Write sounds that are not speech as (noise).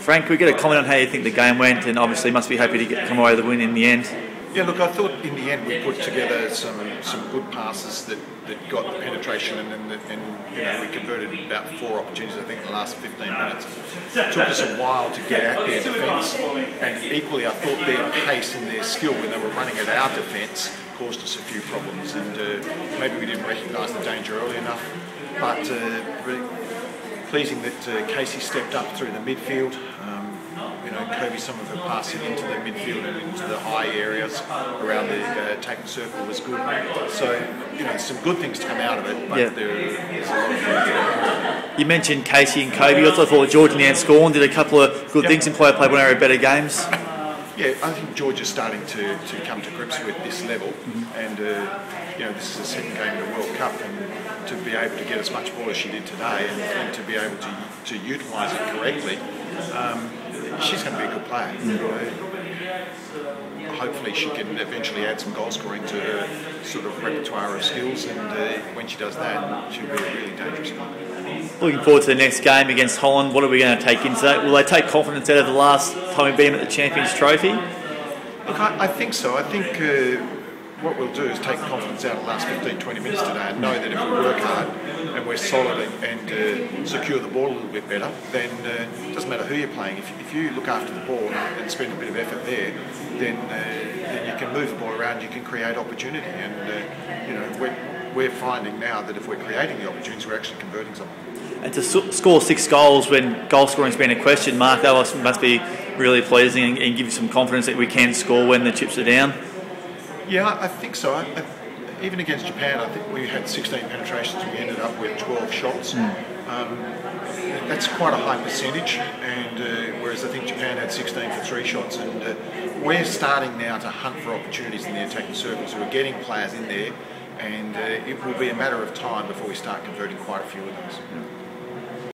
Frank, can we get a comment on how you think the game went, and obviously must be happy to get, come away with the win in the end. Yeah, look, I thought in the end we put together some some good passes that, that got the penetration and, and, and you know, we converted about four opportunities, I think, in the last 15 minutes. It took us a while to get out their defence, and equally I thought their pace and their skill when they were running at our defence caused us a few problems, and uh, maybe we didn't recognise the danger early enough, but uh, really pleasing that uh, Casey stepped up through the midfield. Um, you know, Kobie, some of her passing into the midfield and into the high areas around the uh, attacking circle was good. So, you know, some good things to come out of it, but Yeah. there is a lot of things. You mentioned Casey and Kobie. I also thought Georgia Nanscawen did a couple of good Yep. things in play, played one of our better games. (laughs) Yeah, I think George is starting to, to come to grips with this level, and uh, you know this is the second game in the World Cup, and to be able to get as much ball as she did today, and, and to be able to to utilise it correctly, um, she's going to be a good player. You know. Hopefully, she can eventually add some goal scoring to her sort of repertoire of skills, and uh, when she does that, she'll be a really dangerous player. Looking forward to the next game against Holland. What are we going to take into that? Will they take confidence out of the last time we beat them at the Champions Trophy? Look, I, I think so. I think uh, what we'll do is take confidence out of the last 15, 20 minutes today and know that if we work hard and we're solid and, and uh, secure the ball a little bit better, then uh, it doesn't matter who you're playing. If, if you look after the ball and, spend a bit of effort there, then, uh, then you can move the ball around, you can create opportunity. And, uh, you know, we're, we're finding now that if we're creating the opportunities, we're actually converting some. And to score six goals when goal scoring's been a question, Mark, that must, be really pleasing and give you some confidence that we can score when the chips are down. Yeah, I think so. I, I, even against Japan, I think we had 16 penetrations. We ended up with 12 shots. Um, that's quite a high percentage, and uh, whereas I think Japan had 16 for three shots, and uh, we're starting now to hunt for opportunities in the attacking circles. We're getting players in there, and uh, it will be a matter of time before we start converting quite a few of those.